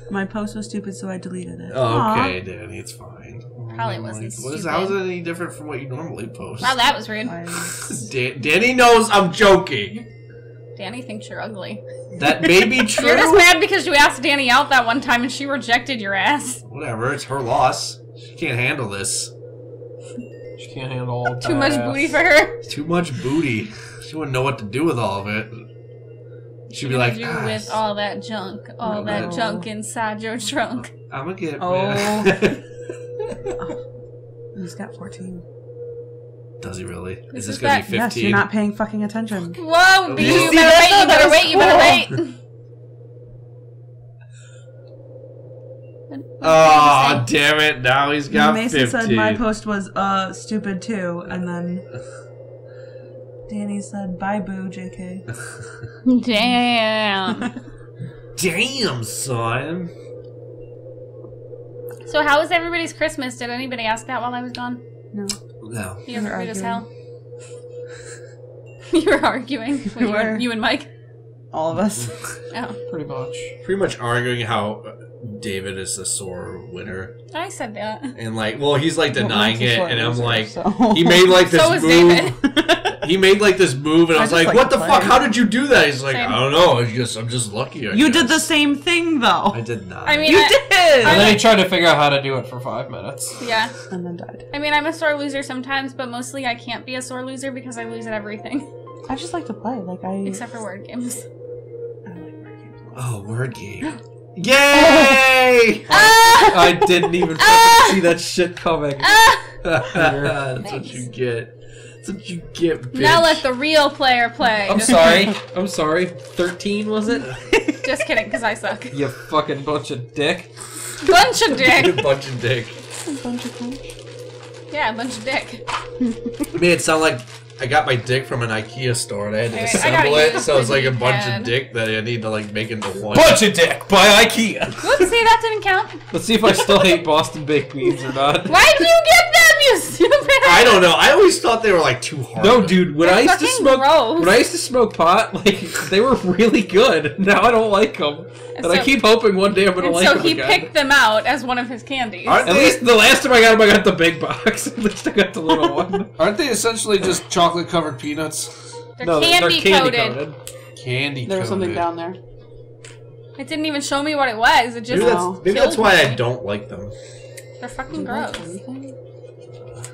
My post was stupid, so I deleted it. Oh, Aw. okay, Danny, it's fine. Probably wasn't What is, stupid. how is it any different from what you normally post? Wow, that was rude. Dan- Danny knows I'm joking. Danny thinks you're ugly. That may be true. You're just mad because you asked Danny out that one time and she rejected your ass. Whatever, it's her loss. She can't handle this. She can't handle all Too much that booty for her. Too much booty. She wouldn't know what to do with all of it. She'd be like, you "Ah, with all that junk, all No, that no. junk inside your trunk. I'm gonna get. Oh. He's got 14. Does he really? Is This this gonna that- be Yes, 15? you're not paying fucking attention. Whoa, B, You you see better wait, you better wait, you better cool. wait. What- what Oh, did you say? damn it. Now he's got Mason 15. said my post was uh stupid too, and then Danny said bye boo, JK. Damn. Damn, son. So how was everybody's Christmas? Did anybody ask that while I was gone? No. No. You were were rude as arguing. hell. you were arguing. with We you, were. and, you and Mike. All of us. Oh, Pretty much. Pretty much arguing how David is the sore winner. I said that. And, like, well, he's, like, denying it, and I'm like, so. he made, like, this So was move. David. He made, like, this move, and I I was like, like what the to fuck? How did you do that? He's like, Same. I don't know. It's just, I'm just lucky. I You did the same thing though. I did not. I mean, you I- did. And then he tried to figure out how to do it for five minutes. Yeah. and then died. I mean, I'm a sore loser sometimes, but mostly I can't be a sore loser because I lose at everything. I just like to play. Like I. Except for word games. I like working. Oh, word game. Yay! Ah! I didn't even Ah! see that shit coming. Ah! That's what you get. That's what you get, bitch. Now let the real player play. I'm Just- sorry. I'm sorry. 13 was it? Just kidding, because I suck. You fucking bunch of dick. Bunch of dick. a bunch of dick. A bunch of fun. Yeah, bunch of dick. made it sound like I got my dick from an IKEA store and I had to Alright, I gotta assemble it, use so it's like a bunch D-pad. of dick that I need to like make into one. Bunch of dick by IKEA. Whoops, see, that didn't count. Let's see if I still hate Boston baked beans or not. Why'd you get them, you stupid? I don't know. I always thought they were like too hard. No, dude. When They're I used to fucking smoke, gross. when I used to smoke pot, like they were really good. Now I don't like them, and I so- keep hoping one day I'm gonna And like so them he again. picked them out as one of his candies. Aren't At they, least the last time I got them, I got the big box. At least I got the little one. Aren't they essentially just chocolate covered peanuts? They're no, candy, they're candy coated. coated. Candy. There was something down there. It didn't even show me what it was. It just Maybe that's, maybe killed that's why me. I don't like them. They're fucking Do like gross.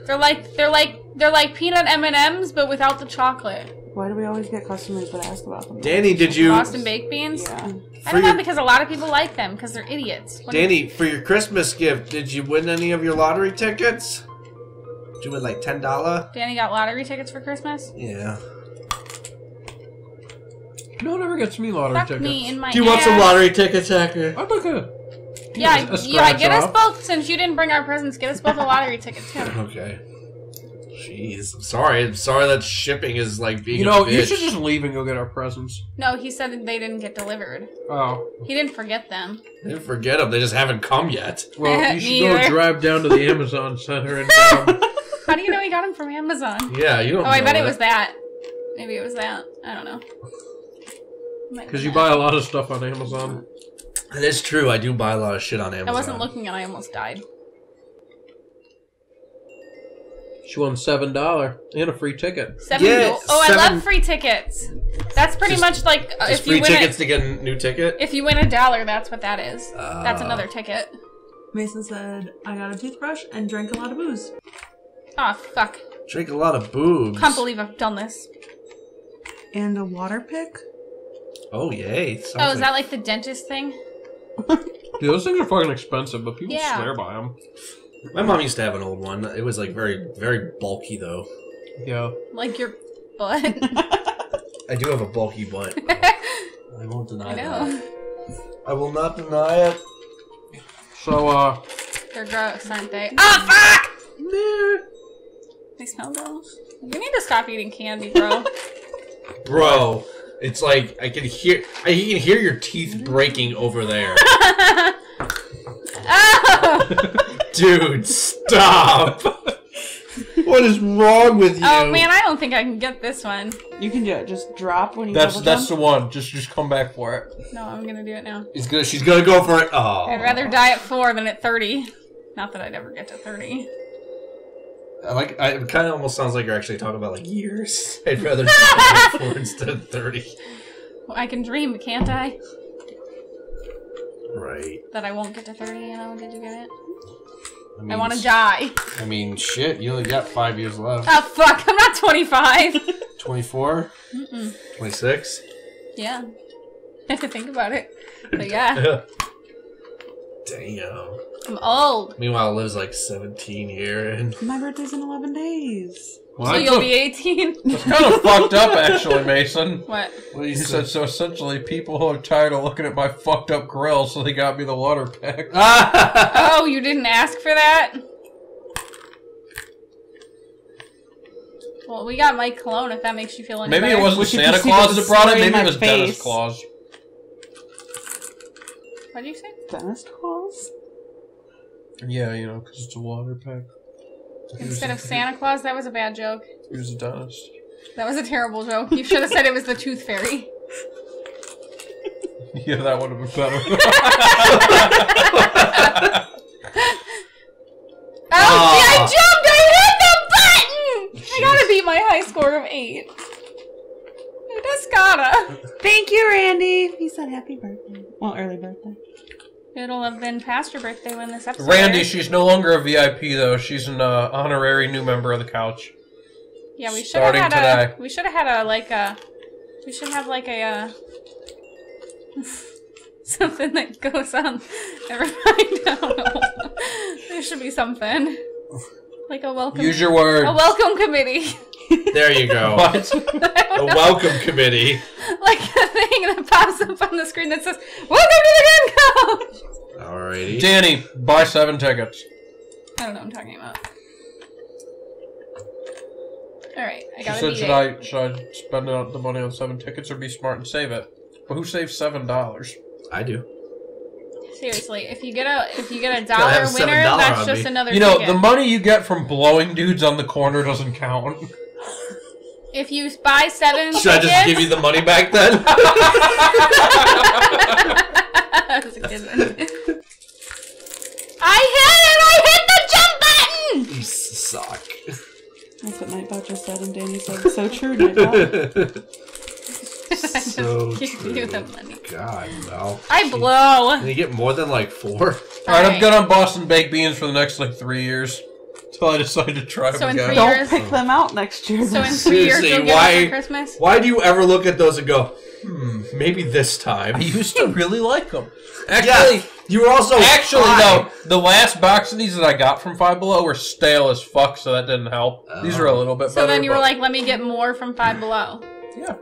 Anything? They're like they're like they're like peanut M and M's, but without the chocolate. Why do we always get customers that ask about them? Danny, did you? Boston baked beans. Yeah. I don't know your- because a lot of people like them because they're idiots. What do you- Danny, for your Christmas gift, did you win any of your lottery tickets? Did you win like ten dollar? Danny got lottery tickets for Christmas. Yeah. No one ever gets me lottery Fuck tickets. me in my. Do you want some lottery tickets, Hacker? I'd like a. Yeah, a yeah. scratch Get us both since you didn't bring our presents. Get us both a lottery ticket too. Okay. Jeez, I'm sorry. I'm sorry that shipping is like being. You know, a you should just leave and go get our presents. No, he said they didn't get delivered. Oh, He didn't forget them. I didn't forget them. They just haven't come yet. well, you should go either. drive down to the Amazon Center and. Um, How do you know he got them from Amazon? Yeah, you don't. Oh, I know bet it was that. Maybe it was that. I don't know. Because be you that. buy a lot of stuff on Amazon. That is true. I do buy a lot of shit on Amazon. I wasn't looking and I almost died. She won seven dollar and a free ticket. Seven. Yeah, oh, I love free tickets. That's pretty Just- much like uh, Just if free you win tickets it. to get a new ticket. If you win a dollar, that's what that is. that's Ah. another ticket. Mason said, I got a toothbrush and drank a lot of booze. Oh fuck! Drink a lot of booze. Can't believe I've done this. And a water pick? Oh yay! Oh, Sounds is that like the dentist thing? Dude, those things are fucking expensive, but people Yeah. swear by them. My mom used to have an old one. It was like very, very bulky though. Yeah. Like your butt? I do have a bulky butt. I won't deny I know. that. I will not deny it. So, uh, They're gross, aren't they? Ah fuck! They smell gross. You need to stop eating candy, bro. Bro, it's like I can hear. I can hear your teeth breaking over there. oh! Dude, stop! what is wrong with you? oh man, I don't think I can get this one. You can do it. Just drop when you that's double that's the one. Just just come back for it. No, I'm gonna do it now. He's gonna. She's gonna go for it. Oh, I'd rather die at four than at thirty. Not that I'd ever get to thirty. I like. I, it kind of almost sounds like you're actually talking about like years. I'd rather die at four instead of thirty. Well, I can dream, can't I? Right. That I won't get to thirty. You know? Did you get it? I, mean, I want to die. I mean, shit. You only got five years left. Oh fuck! I'm not 25. 24? 26? yeah. I have to think about it. But yeah, Damn. I'm old. Meanwhile, Liv's like 17 here, and My birthday's in 11 days. Well, So you'll be 18. That's kind of fucked up, actually, Mason. What? what He said so. Essentially, people are tired of looking at my fucked up grill, so they got me the water pack. Ah! Oh, you didn't ask for that? Well, we got Mike Cologne if that makes you feel any Maybe better. it wasn't Wish you Santa see Claus the that brought it. slur in Maybe my it was Dennis face. Claus. What did you say? Dentist calls? Yeah, you know, because it's a water pack. Instead of Santa Claus, that was a bad joke. He was a dentist. That was a terrible joke. You should have said it was the Tooth Fairy. Yeah, that would have been better. Oh, see, I Ah. jumped! I hit the button! I gotta beat my high score of eight. I just gotta. Thank you, Randy. He said happy birthday. Well, early birthday. It'll have been past your birthday when this episode Randy, she's no longer a VIP though. She's an uh, honorary new member of the couch. Yeah, we should have had a. We should have had a like a. We should have like a. Uh, something that goes on. Never mind. I don't know. There should be something like a welcome. Use your word. a welcome committee. There you go. What? I A welcome committee. like a thing that pops up on the screen that says "Welcome to the Game Couch." Alrighty. Danny, buy seven tickets. I don't know what I'm talking about. All right, I She gotta said, should it. I should I spend the money on seven tickets or be smart and save it? But who saves seven dollars? I do. Seriously, if you get a if you get a dollar have $7 winner, that's just me. another. You know, ticket. the money you get from blowing dudes on the corner doesn't count. If you buy seven Should I just give you the money back then? That was a good one. I hit it! I hit the jump button! you suck. That's what Nightbot just said, and Danny said, so true, true, Nicole. so Give you the money. God, Mel. I blow. Can you get more than like four? All right, I'm Alright. good on Boston baked beans for the next like three years until I decided to try So them in again. three Don't years. pick them out next year. So in then. three years Seriously, you'll get why- it for Christmas. Why do you ever look at those and go, hmm, maybe this time? I used to really like them. Actually, yeah, you were also actually high. though, the last box of these that I got from Five Below were stale as fuck, so that didn't help. These are a little bit So better. then you were like, let me get more from Five Below. yeah.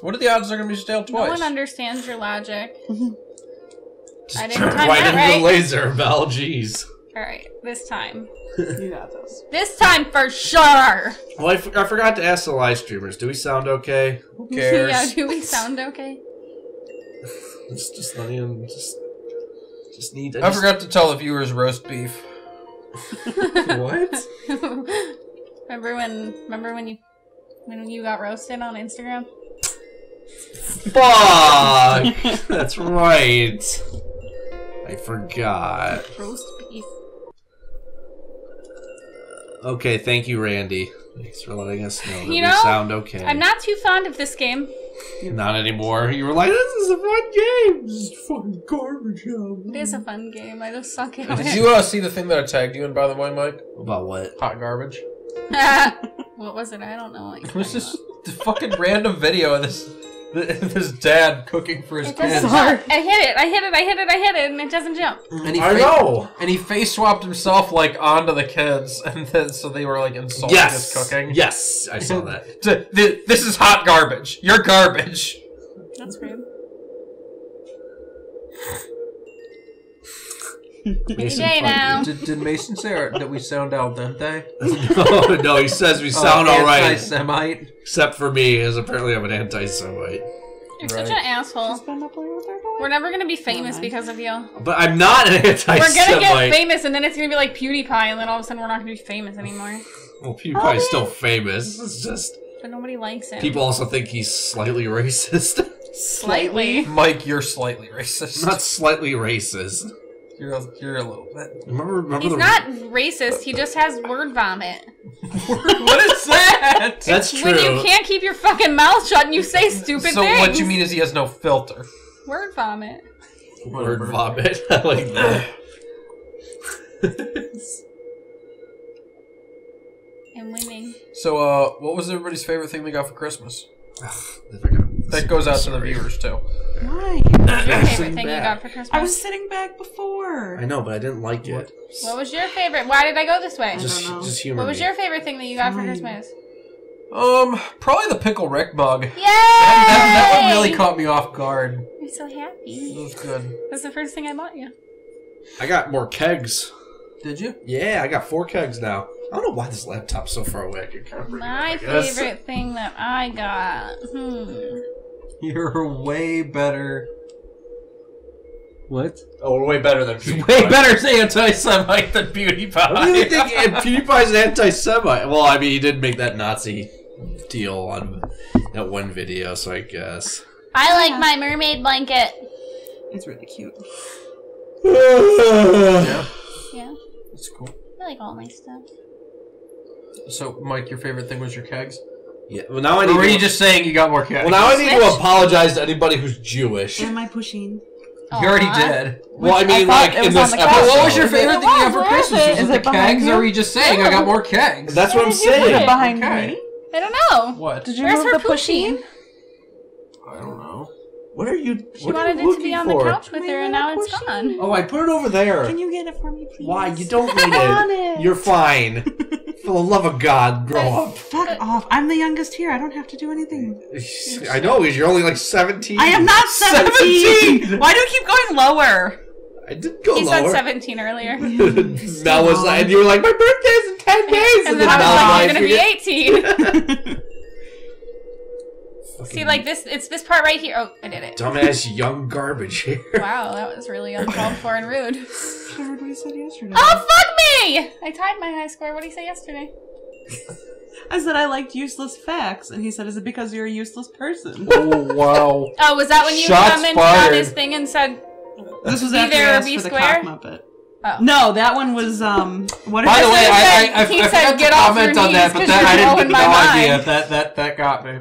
What are the odds they're gonna be stale twice? No one understands your logic. Just I didn't turn time right that into right. the laser, Val. Jeez. All right, this time. You got this. This time for sure. Well, I, f- I forgot to ask the live streamers. Do we sound okay? Who cares? yeah, do we sound okay? Just, just let me just, just need. I forgot to tell the viewers roast beef. What? remember when? Remember when you when you got roasted on Instagram? Fuck! That's right. I forgot. Roast beef. Okay, thank you, Randy. Thanks for letting us know that You we sound okay. I'm not too fond of this game. Not anymore. You were like, this is a fun game. This is fucking garbage. It is a fun game. I just suck at Did it. you uh, see the thing that I tagged you in, by the way, Mike? About what? Hot garbage. what was it? I don't know. Like, It was just a fucking random video of this this dad cooking for his it kids. I hit it. I hit it. I hit it. I hit it, and it doesn't jump. And he I fa- know. And he face swapped himself like onto the kids, and then so they were like insulting Yes. his cooking. Yes, I saw that. Th- th- This is hot garbage. You're garbage. That's rude. Mason AJ Fun- now. Did, did Mason say or- that we sound al dente? no, no, he says we oh, sound oh, all right, Semite. except for me, as apparently I'm an anti-Semite. You're such Right. an asshole. Spend up with their We're never gonna be famous nice. because of you. But I'm not an anti Semite. We're gonna get anti-Semite. famous, and then it's gonna be like PewDiePie, and then all of a sudden we're not gonna be famous anymore. Well, PewDiePie is oh, still famous. It's just But nobody likes him. people also think he's slightly racist. slightly. Mike, you're slightly racist. not slightly racist. You're a, you're a little bit. Remember, remember He's the not racist. He just has word vomit. what is that? That's true. When you can't keep your fucking mouth shut and you say stupid so things. what you mean is he has no filter. Word vomit. Word Whatever. vomit. I like that. I'm winning. So, uh, what was everybody's favorite thing they got for Christmas? I forgot. That goes out to the viewers too. Why? What was your favorite Sitting thing you got for Christmas? I was sitting back before. I know, but I didn't like it. What was your favorite? Why did I go this way? Just, don't know. just humor What was me. your favorite thing that you got for Fine. Christmas? Um, probably the pickle Rick bug. Yay! That, that, that one really caught me off guard. I'm so happy. It was good. That's the first thing I bought you. I got more kegs. Did you? Yeah, I got four kegs now. I don't know why this laptop's so far away. I can kind of bring it My up, I guess. favorite thing that I got. Hmm. You're way better. What? Oh, we're way better than PewDiePie. Way better anti-Semite than PewDiePie. What do you think? PewDiePie's an anti-Semite. Well, I mean, he did make that Nazi deal on that one video, so I guess. I like my mermaid blanket. It's really cute. yeah, Yeah, It's cool. I like all my stuff. So, Mike, your favorite thing was your kegs? Yeah. Well, now I Or need. were you to, just saying you got more kegs? well, now I need to apologize to anybody who's Jewish. Am I pushing? you already Aw. did. Well, I Which I mean, thought like it in was on this the episode. couch. What was your favorite thing you got for Where is Christmas? it? Was Is it the it behind kegs, you? or were you just saying I got more kegs? That's what I'm Where did you put it saying. behind Okay. me? I don't know. What? Did you Where's move her the pushing? What are you? She what wanted are you it to be on for? the couch with her, and now it's gone. Oh, I put it over there. Can you get it for me, please? Why? You don't need it. it. You're fine. for the love of God, grow up. Fuck off. I'm the youngest here. I don't have to do anything. I know. You're only like 17. I am not 17. 17! Why do you keep going lower? I did go he lower. said 17 earlier. Mel was like, and you were like, my birthday's in 10 days. and, and then, then I was like, I'm going to be 18. Fucking See, like this, it's this part right here. Oh, I did it. Dumbass young garbage here. Wow, that was really uncalled for and rude. I heard what he said yesterday. Oh, fuck me! I tied my high score. What did he say yesterday? I said I liked useless facts, and he said, "Is it because you're a useless person?" Oh wow! oh, was that when you Shots commented fired. on his thing and said, "This was be after there or be square"? Oh. No, that one was um. What By the way, I, I, I, I forgot to comment on that, but that I didn't have no idea. That that that got me.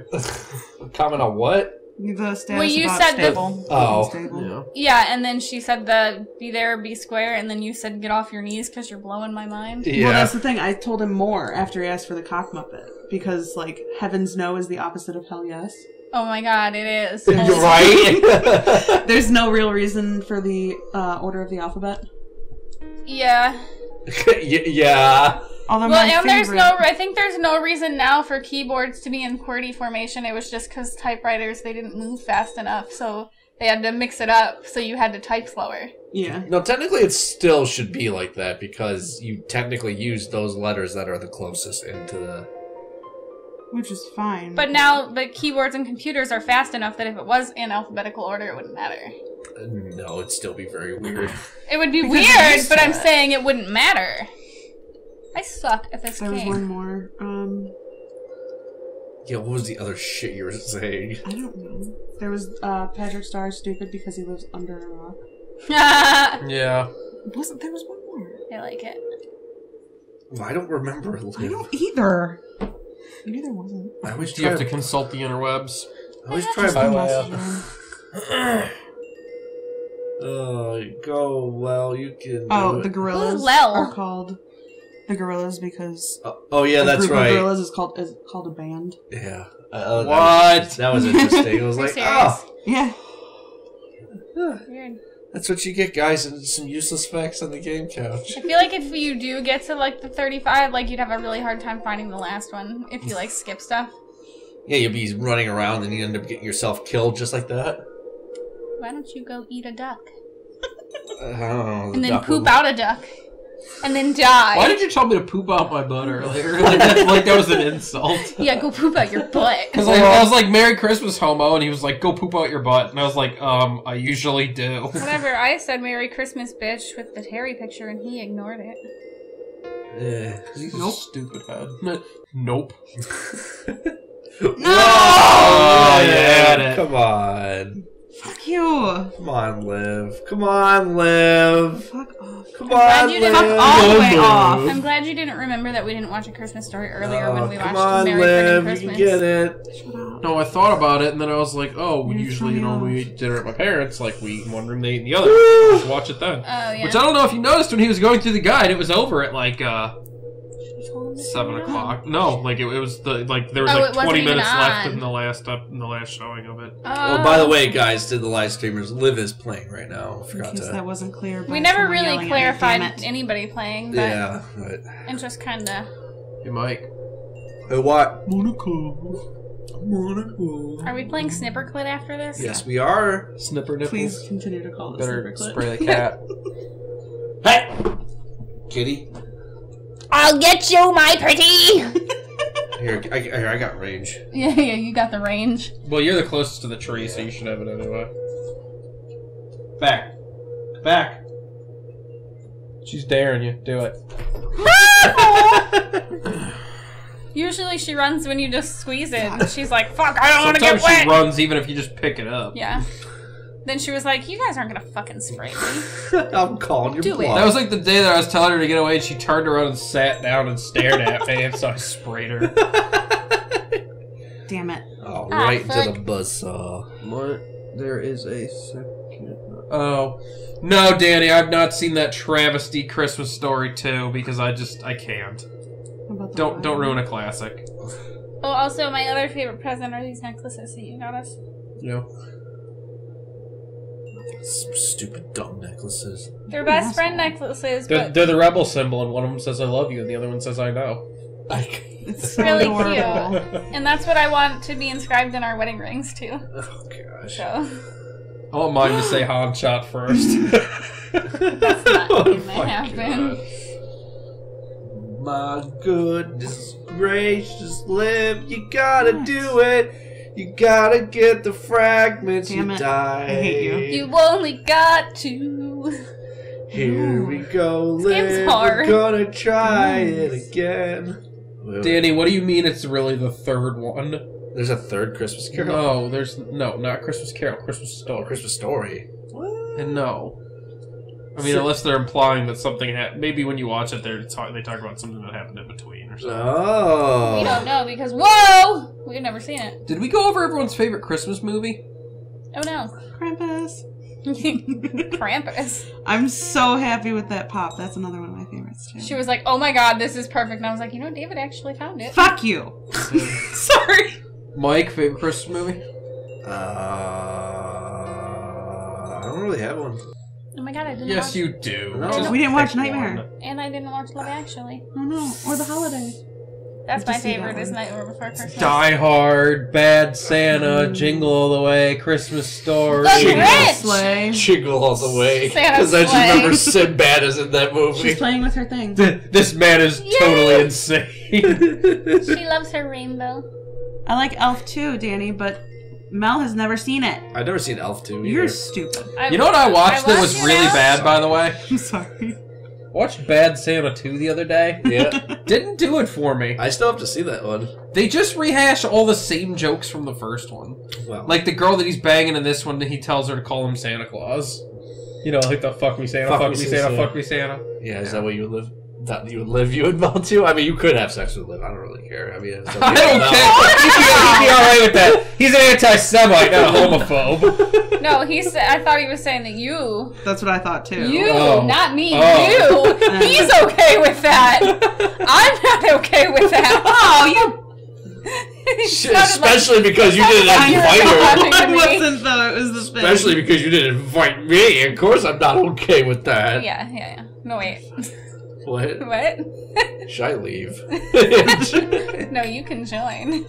Comment on what? the status Well, you about said the- stable. Oh. Stable. Yeah. Yeah, and then she said the be there, be square, and then you said get off your knees because you're blowing my mind. Yeah. Well, that's the thing. I told him more after he asked for the cock muppet because, like, heavens no is the opposite of hell yes. Oh my god, it is. You're right. There's no real reason for the uh, order of the alphabet. Yeah. Y- yeah. Although Well, my and there's no. I think there's no reason now for keyboards to be in QWERTY formation. It was just because typewriters they didn't move fast enough, so they had to mix it up. So you had to type slower. Yeah. No, technically it still should be like that because you technically use those letters that are the closest into the. Which is fine. But now the keyboards and computers are fast enough that if it was in alphabetical order, it wouldn't matter. Uh, no, it'd still be very weird. It would be Because weird, but to. I'm saying it wouldn't matter. I suck at this there was one more. Um, yeah, what was the other shit you were saying? I don't know. There was uh, Patrick Star stupid because he lives under a rock. I Yeah. Wasn't there was one more? I like it. Well, I don't remember. I don't either. Maybe there wasn't. I always Do you have to consult the interwebs? I always try. Just My the way messenger. Oh, go well. You can. Oh, do the gorillas Ooh, Lel. are called the gorillas because Oh, oh, yeah, a that's group of gorillas is called is called a band. Yeah. Uh, What? That was, that was interesting. I was you like, serious? oh, Yeah. Weird. that's what you get, guys, and some useless facts on the game couch. I feel like if you do get to like the 35, like you'd have a really hard time finding the last one if you like skip stuff. Yeah, you'll be running around and you end up getting yourself killed just like that. Why don't you go eat a duck Uh, I don't know. the and then poop would- out a duck and then die? Why did you tell me to poop out my butt earlier? Like that, like that was an insult. Yeah, go poop out your butt. Because like, I was like, "Merry Christmas, homo," and he was like, "Go poop out your butt," and I was like, "Um, I usually do." Whatever. I said "Merry Christmas, bitch" with the Terry picture, and he ignored it. Yeah. Nope. Stupid head. Nope. No! Oh, you had it. Come on. Fuck you. Come on, Liv. Come on, Liv. Fuck off. Come glad on, you Liv. didn't- Fuck all the way off. I'm glad you didn't remember that we didn't watch a Christmas story earlier Oh, when we watched come on, Merry Liv. Friggin' You Christmas. can get it. Shut up. No, I thought about it, and then I was like, "Oh, we usually, you know, turning we eat dinner at my parents. Like, we eat in one room, they eat in the other. We should watch it then." Oh yeah. Which I don't know if you noticed when he was going through the guide. It was over at like uh You told him to seven turn it on. o'clock. No, like it, it was the like there was Oh, like twenty minutes left in the last up in the last showing of it. Oh. Oh, by the way, guys, to the live streamers, Liv is playing right now. I In forgot case to. that wasn't clear. we never really yelling at clarified it. anybody playing, but yeah, but. it's just kind of. Hey, Mike. Hey, what? Monaco. Monaco. Are we playing snipper Snipperclit after this? Yes, we are. Snipper nipples. Please continue to call this Better Snipper Clip. spray the cat. Hey! Kitty. I'll get you, my pretty. Here, I, here, I got range. yeah, yeah, you got the range. well, you're the closest to the tree, so you should have it anyway. Back. Back. She's daring you. Do it. Usually she runs when you just squeeze it. She's like, "Fuck, I don't want to get wet." Sometimes she runs even if you just pick it up. Yeah. Then she was like, "You guys aren't gonna fucking spray me." I'm calling your Do it. bluff. That was like the day that I was telling her to get away, and she turned around and sat down and stared at me, and so I sprayed her. Damn it. Oh, Ah, right into fuck. the buzzsaw. What? There is a second. Oh. No, Danny, I've not seen that travesty Christmas story too because I just I can't. How about the Don't don't ruin a classic. Oh, also my other favorite present are these necklaces that you got us. You know. Some stupid dumb necklaces. They're best an friend asshole. necklaces, They're, but they're the rebel symbol, and one of them says "I love you," and the other one says "I know." It's so really adorable. cute. And that's what I want to be inscribed in our wedding rings too. Oh gosh. So I want mine to say Han shot first. That's not Oh gonna my happen. God. My goodness gracious, Liv, you gotta do it. You gotta get the fragments. Damn you it. die. I hate you. You only got two. Here we go, This game's Liv. hard. We're gonna try it again. Danny, what do you mean it's really the third one? There's a third Christmas Carol. No, there's no, not Christmas Carol, Christmas Oh, Story. Christmas Story. And no. I mean, unless they're implying that something happened. maybe when you watch it, they're talk- they talk about something that happened in between or something. Oh. We don't know because whoa, we've never seen it. Did we go over everyone's favorite Christmas movie? Oh no, Krampus. Krampus. I'm so happy with that pop. That's another one of my favorites too. She was like, "Oh my god, this is perfect," and I was like, "You know, David actually found it." Fuck you. Sorry. Mike, favorite Christmas movie? Uh, I don't really have one. Oh my god, I didn't. Yes, watch, you do. No. Just We didn't watch pick Nightmare. one. And I didn't watch Love Actually. Oh no. Or the holiday. That's my you see that favorite. Is one? Nightmare Before Christmas. Die Hard, Bad Santa, Mm. Jingle All the Way, Christmas Story. The Jingle Grinch! Jingle all the way. Because I just sleigh. remember Sinbad is in that movie. She's playing with her thing. This man is Yay! totally insane. She loves her rainbow. I like Elf too, Danny, but Mel has never seen it. I've never seen Elf 2 You're either. stupid. I, you know what I watched that was really now. bad, by the way? I'm sorry. Watched Bad Santa 2 the other day. Yeah. Didn't do it for me. I still have to see that one. They just rehash all the same jokes from the first one. Well, Like the girl that he's banging in this one, he tells her to call him Santa Claus. You know, like the fuck me Santa, Fuck fuck, me, me Santa. Santa, fuck me Santa. yeah, is that what you live? That you would live, you would mount to? I mean, you could have sex with Liv. I don't really care. I mean, I don't care. He'd be, alright with that. He's an anti-Semite, not a homophobe. No, he said. I thought he was saying that you, That's what I thought too. you, Oh. not me, Oh. you. He's okay with that. I'm not okay with that. Oh, you. He sounded like- Especially because you didn't I invite her. I me. wasn't though. It was the thing. Especially because you didn't invite me. Of course, I'm not okay with that. Yeah, yeah, yeah. No wait. What? What? Should I leave? no, you can join.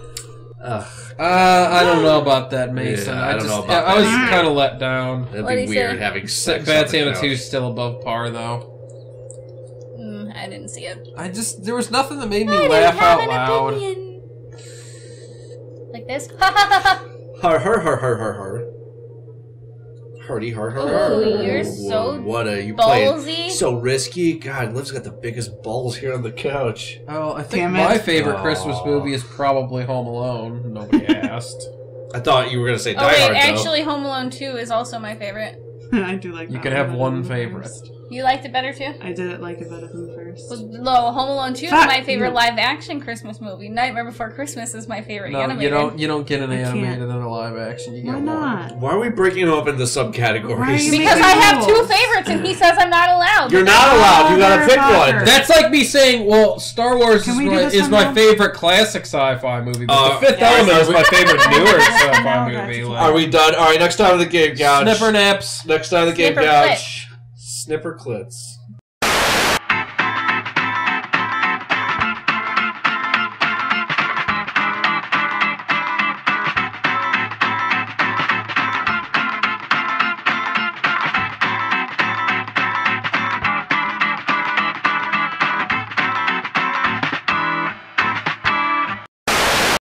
Ugh, Uh, I don't know about that, Mason. Yeah, I I, don't just, know about I was kind of let down. that'd What'd be weird say? having sex. Bad Santa 2 is still above par, though. Mm, I didn't see it. I just, there was nothing that made me laugh out loud. Like this. Ha ha ha ha. Har har Hardy har har oh, har. Ooh, you're so What a you playing Ballsy. so risky. God, Liv's got the biggest balls here on the couch. Oh, I think Damn my it. favorite Aw. Christmas movie is probably Home Alone. Nobody asked. I thought you were gonna say Oh wait, Hard though. actually, Home Alone Two is also my favorite. I do like. You that can have better one than the favorite. First. You liked it better too. I did like it better than the first. Was no Home Alone Two is my favorite you. live action Christmas movie. Nightmare Before Christmas is my favorite No, animated. you don't. You don't get an I can't. animated and a live action. You get Why one. not? Why are we breaking them up into subcategories? Why are you Because I have two favorites and he says I'm not allowed. You're not allowed. You gotta pick one. That's like me saying, "Well, Star Wars is my, is my favorite classic sci-fi movie, but Uh, The Fifth yeah. Element is my favorite newer sci-fi movie." Like, Are we done? All right. Next time on the game couch. Snipper naps. Next time on the game Snipper couch. Snipper clits.